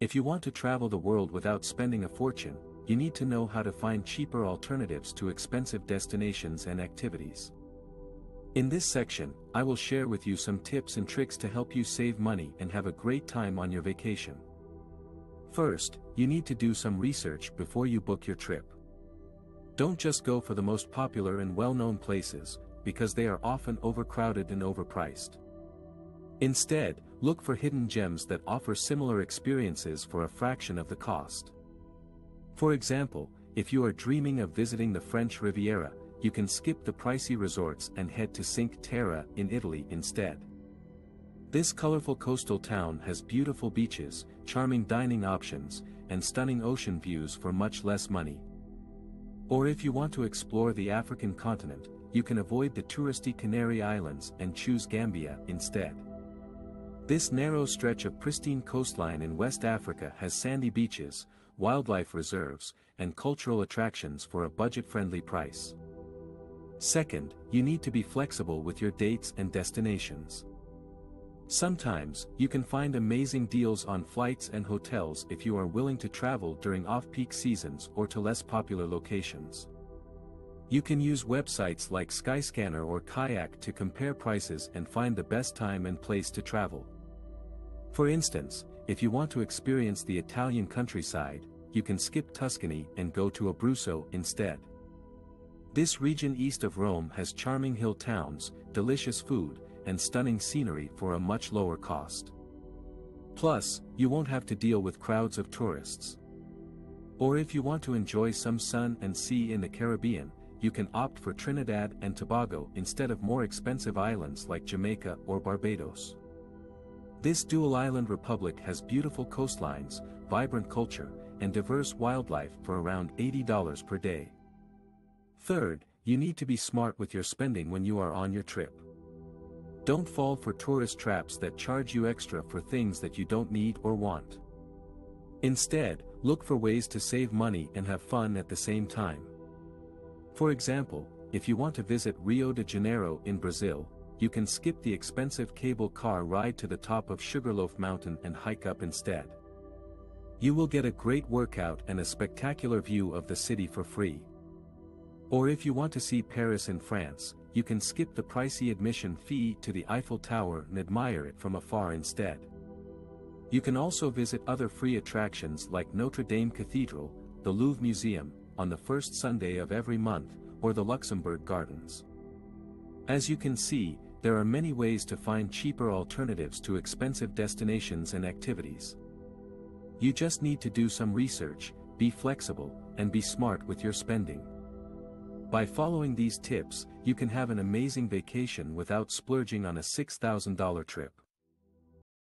If you want to travel the world without spending a fortune, you need to know how to find cheaper alternatives to expensive destinations and activities. In this section, I will share with you some tips and tricks to help you save money and have a great time on your vacation. First, you need to do some research before you book your trip. Don't just go for the most popular and well-known places, because they are often overcrowded and overpriced. Instead, look for hidden gems that offer similar experiences for a fraction of the cost. For example, if you are dreaming of visiting the French Riviera, you can skip the pricey resorts and head to Cinque Terre in Italy instead. This colorful coastal town has beautiful beaches, charming dining options, and stunning ocean views for much less money. Or if you want to explore the African continent, you can avoid the touristy Canary Islands and choose Gambia instead. This narrow stretch of pristine coastline in West Africa has sandy beaches, wildlife reserves, and cultural attractions for a budget-friendly price. Second, you need to be flexible with your dates and destinations. Sometimes, you can find amazing deals on flights and hotels if you are willing to travel during off-peak seasons or to less popular locations. You can use websites like Skyscanner or Kayak to compare prices and find the best time and place to travel. For instance, if you want to experience the Italian countryside, you can skip Tuscany and go to Abruzzo instead. This region east of Rome has charming hill towns, delicious food, and stunning scenery for a much lower cost. Plus, you won't have to deal with crowds of tourists. Or if you want to enjoy some sun and sea in the Caribbean, you can opt for Trinidad and Tobago instead of more expensive islands like Jamaica or Barbados. This dual-island republic has beautiful coastlines, vibrant culture, and diverse wildlife for around $80 per day. Third, you need to be smart with your spending when you are on your trip. Don't fall for tourist traps that charge you extra for things that you don't need or want. Instead, look for ways to save money and have fun at the same time. For example, if you want to visit Rio de Janeiro in Brazil, you can skip the expensive cable car ride to the top of Sugarloaf Mountain and hike up instead. You will get a great workout and a spectacular view of the city for free. Or if you want to see Paris in France, you can skip the pricey admission fee to the Eiffel Tower and admire it from afar instead. You can also visit other free attractions like Notre Dame Cathedral, the Louvre Museum, on the first Sunday of every month, or the Luxembourg Gardens. As you can see, there are many ways to find cheaper alternatives to expensive destinations and activities. You just need to do some research, be flexible, and be smart with your spending. By following these tips, you can have an amazing vacation without splurging on a $6,000 trip.